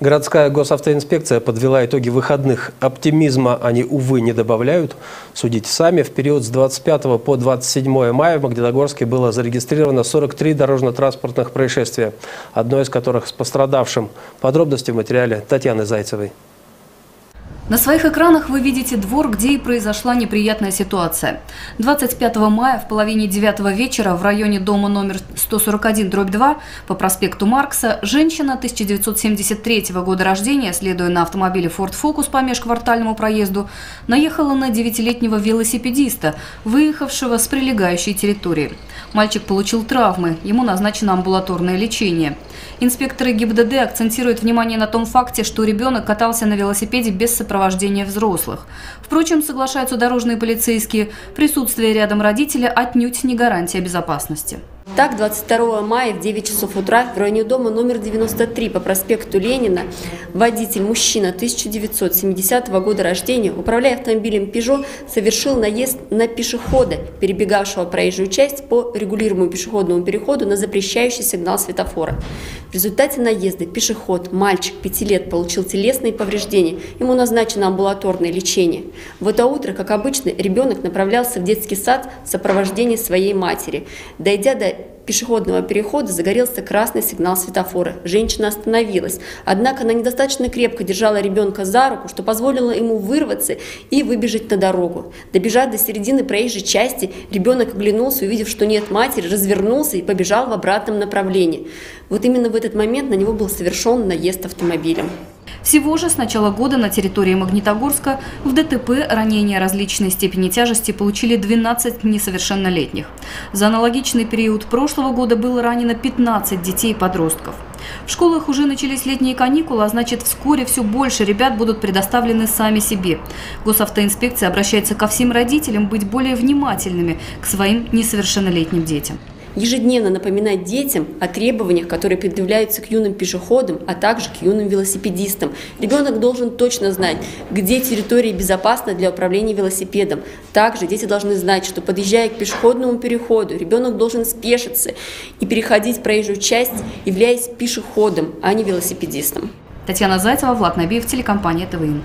Городская госавтоинспекция подвела итоги выходных. Оптимизма они, увы, не добавляют. Судите сами. В период с 25 по 27 мая в Магнитогорске было зарегистрировано 43 дорожно-транспортных происшествия, одно из которых с пострадавшим. Подробности в материале Татьяны Зайцевой. На своих экранах вы видите двор, где и произошла неприятная ситуация. 25 мая в половине девятого вечера в районе дома номер 141 дробь 2 по проспекту Маркса женщина 1973 года рождения, следуя на автомобиле Ford Focus по межквартальному проезду, наехала на девятилетнего велосипедиста, выехавшего с прилегающей территории. Мальчик получил травмы, ему назначено амбулаторное лечение. Инспекторы ГИБДД акцентируют внимание на том факте, что ребенок катался на велосипеде без сопровождения сопровождения взрослых. Впрочем, соглашаются дорожные полицейские, присутствие рядом родителя отнюдь не гарантия безопасности. Так, 22 мая в 9 часов утра в районе дома номер 93 по проспекту Ленина водитель, мужчина 1970 года рождения, управляя автомобилем Peugeot, совершил наезд на пешехода, перебегавшего проезжую часть по регулируемому пешеходному переходу на запрещающий сигнал светофора. В результате наезда пешеход, мальчик 5 лет, получил телесные повреждения. Ему назначено амбулаторное лечение. В это утро, как обычно, ребенок направлялся в детский сад в сопровождении своей матери. Дойдя до пешеходного перехода загорелся красный сигнал светофора. Женщина остановилась, однако она недостаточно крепко держала ребенка за руку, что позволило ему вырваться и выбежать на дорогу. Добежав до середины проезжей части, ребенок оглянулся, увидев, что нет матери, развернулся и побежал в обратном направлении. Вот именно в этот момент на него был совершен наезд автомобилем. Всего же с начала года на территории Магнитогорска в ДТП ранения различной степени тяжести получили 12 несовершеннолетних. За аналогичный период прошлого года было ранено 15 детей и подростков. В школах уже начались летние каникулы, а значит вскоре все больше ребят будут предоставлены сами себе. Госавтоинспекция обращается ко всем родителям быть более внимательными к своим несовершеннолетним детям ежедневно напоминать детям о требованиях, которые предъявляются к юным пешеходам, а также к юным велосипедистам. Ребенок должен точно знать, где территория безопасна для управления велосипедом. Также дети должны знать, что подъезжая к пешеходному переходу, ребенок должен спешиться и переходить проезжую часть, являясь пешеходом, а не велосипедистом. Татьяна Зайцева, Влад Набиев, телекомпания ТВИН.